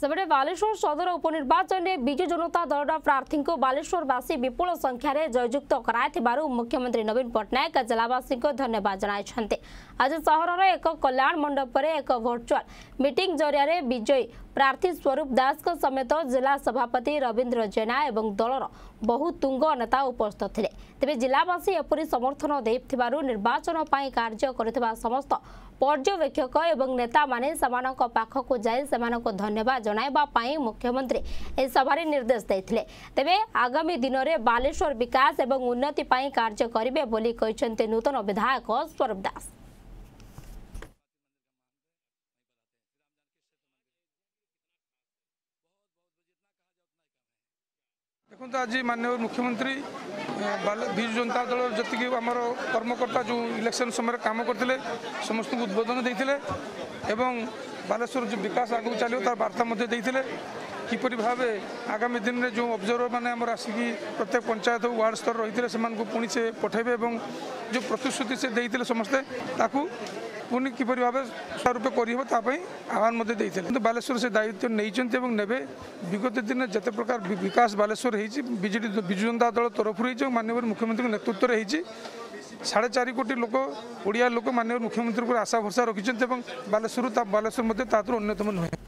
ସେପଟେ ବାଲେଶ୍ୱର ସଦର ଉପନିର୍ବାଚନରେ ବିଜୁ ଜନତା ଦଳର ପ୍ରାର୍ଥୀଙ୍କୁ ବାଲେଶ୍ୱରବାସୀ ବିପୁଳ ସଂଖ୍ୟାରେ ଜୟଯୁକ୍ତ କରାଇଥିବାରୁ ମୁଖ୍ୟମନ୍ତ୍ରୀ ନବୀନ ପଟ୍ଟନାୟକ ଜିଲ୍ଲାବାସୀଙ୍କୁ ଧନ୍ୟବାଦ ଜଣାଇଛନ୍ତି ଆଜି ସହରର ଏକ କଲ୍ୟାଣ ମଣ୍ଡପରେ ଏକ ଭର୍ଚୁଆଲ୍ ମିଟିଂ ଜରିଆରେ ବିଜୟୀ ପ୍ରାର୍ଥୀ ସ୍ୱରୂପ ଦାସଙ୍କ ସମେତ ଜିଲ୍ଲା ସଭାପତି ରବୀନ୍ଦ୍ର ଜେନା ଏବଂ ଦଳର ବହୁ ତୁଙ୍ଗ ନେତା ଉପସ୍ଥିତ ଥିଲେ ତେବେ ଜିଲ୍ଲାବାସୀ ଏପରି ସମର୍ଥନ ଦେଇଥିବାରୁ ନିର୍ବାଚନ ପାଇଁ କାର୍ଯ୍ୟ କରୁଥିବା ସମସ୍ତ পর্যবেক্ষক এবং নেতামানে সেমানক পাখকু যাই সেমানক ধন্যবাদ জনাইবা পাই মুখ্যমন্ত্রী এই সভারে নির্দেশ দেইথিলে তেবে আগামী দিনরে বালেশ্বর বিকাশ এবং উন্নতি পাই কার্য করিবে বলি কইছন্তে নূতন বিধায়ক স্বরূপ দাস ଦେଖନ୍ତୁ ଆଜି ମାନ୍ୟବର ମୁଖ୍ୟମନ୍ତ୍ରୀ ବିଜୁ ଜନତା ଦଳ ଯେତିକି ଆମର କର୍ମକର୍ତ୍ତା ଯେଉଁ ଇଲେକ୍ସନ୍ ସମୟରେ କାମ କରିଥିଲେ ସମସ୍ତଙ୍କୁ ଉଦ୍ବୋଧନ ଦେଇଥିଲେ ଏବଂ ବାଲେଶ୍ୱର ଯେଉଁ ବିକାଶ ଆଗକୁ ଚାଲିବ ତାର ବାର୍ତ୍ତା ମଧ୍ୟ ଦେଇଥିଲେ কিপরি ভাবে আগামী দিনে যে অবজর্ভর মানে আমার আসিকি প্রত্যেক পঞ্চায়েত ওয়ার্ড স্তর রয়েছে সে পুঁ সে পঠাইবে এবং যে প্রতিশ্রুতি সে দিয়ে সমস্তে তাকে পুনি কিপর ভাবে ରୂପେ କରିହେବ ତା ପାଇଁ ଆହ୍ୱାନ ମଧ୍ୟ ଦେଇଥିଲେ କିନ୍ତୁ ବାଲେଶ୍ୱର ସେ ଦାୟିତ୍ୱ ନେଇଛନ୍ତି ଏବଂ ନେବେ ବିଗତ ଦିନରେ ଯେତେ ପ୍ରକାର ବିକାଶ ବାଲେଶ୍ୱର ହେଇଛି ବିଜେଡ଼ି ବିଜୁ ଜନତା ଦଳ ତରଫରୁ ହେଇଛି ଏବଂ ମାନ୍ୟବର ମୁଖ୍ୟମନ୍ତ୍ରୀଙ୍କ ନେତୃତ୍ୱରେ ହେଇଛି সাড়ে চারি কোটি লোক ওড়িয়া লোক মাননীয় মুখ্যমন্ত্রী উপরে আশা ভরসা রাখিছেন এবং বালেশ্বর বালেশ্বর মধ্যে তাদের অন্যতম নহে